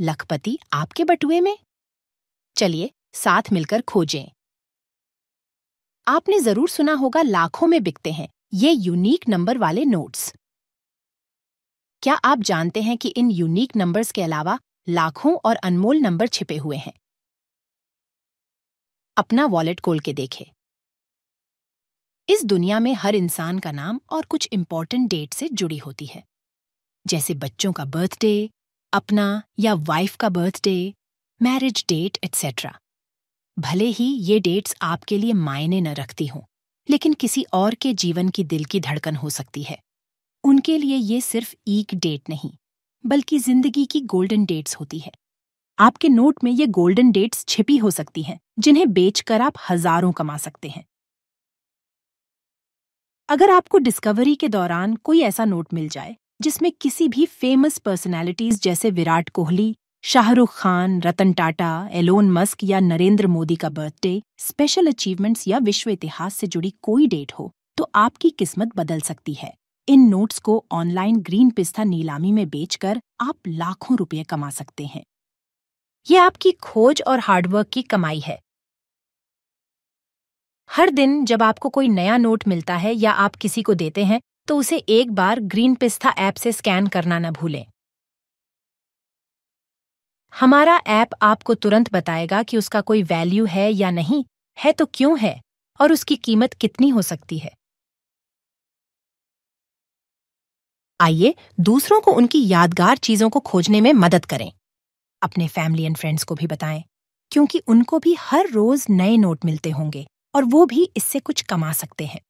लखपति आपके बटुए में। चलिए, साथ मिलकर खोजें। आपने ज़रूर सुना होगा, लाखों में बिकते हैं। ये यूनिक नंबर वाले नोट्स क्या आप जानते हैं कि इन यूनिक नंबर्स के अलावा लाखों और अनमोल नंबर छिपे हुए हैं? अपना वॉलेट खोल के देखें। इस दुनिया में हर इंसान का नाम और कुछ इंपॉर्टेंट डेट से जुड़ी होती है। जैसे बच्चों का बर्थडे अपना या वाइफ का बर्थडे मैरिज डेट एट्सेट्रा भले ही ये डेट्स आपके लिए मायने न रखती हों, लेकिन किसी और के जीवन की दिल की धड़कन हो सकती है। उनके लिए ये सिर्फ़ एक डेट नहीं, बल्कि ज़िंदगी की गोल्डन डेट्स होती है। आपके नोट में ये गोल्डन डेट्स छिपी हो सकती हैं, जिन्हें बेचकर आप हज़ारों कमा सकते हैं। अगर आपको डिस्कवरी के दौरान कोई ऐसा नोट मिल जाए जिसमें किसी भी फ़ेमस पर्सनैलिटीज जैसे विराट कोहली, शाहरुख खान, रतन टाटा, एलोन मस्क या नरेंद्र मोदी का बर्थडे स्पेशल अचीवमेंट्स या विश्व इतिहास से जुड़ी कोई डेट हो तो आपकी किस्मत बदल सकती है। इन नोट्स को ऑनलाइन ग्रीन पिस्ता नीलामी में बेचकर आप लाखों रुपए कमा सकते हैं। ये आपकी खोज और हार्डवर्क की कमाई है। हर दिन जब आपको कोई नया नोट मिलता है या आप किसी को देते हैं तो उसे एक बार ग्रीन पिस्ता ऐप से स्कैन करना न भूलें। हमारा ऐप आपको तुरंत बताएगा कि उसका कोई वैल्यू है या नहीं, है तो क्यों है और उसकी कीमत कितनी हो सकती है। आइए दूसरों को उनकी यादगार चीज़ों को खोजने में मदद करें। अपने फैमिली एंड फ्रेंड्स को भी बताएँ, क्योंकि उनको भी हर रोज नए नोट मिलते होंगे और वो भी इससे कुछ कमा सकते हैं।